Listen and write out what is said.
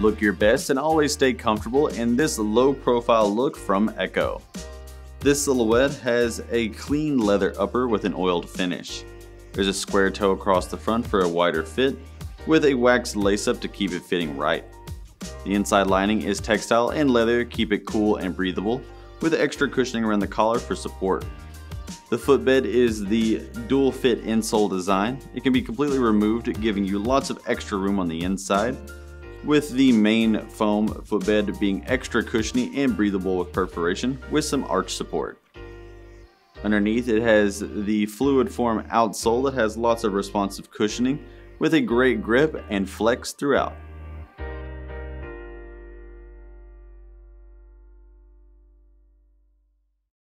Look your best and always stay comfortable in this low profile look from ECCO. This silhouette has a clean leather upper with an oiled finish. There's a square toe across the front for a wider fit, with a waxed lace up to keep it fitting right. The inside lining is textile and leather keep it cool and breathable, with extra cushioning around the collar for support. The footbed is the dual fit insole design. It can be completely removed, giving you lots of extra room on the inside, with the main foam footbed being extra cushiony and breathable with perforation with some arch support. Underneath it has the fluid form outsole that has lots of responsive cushioning with a great grip and flex throughout.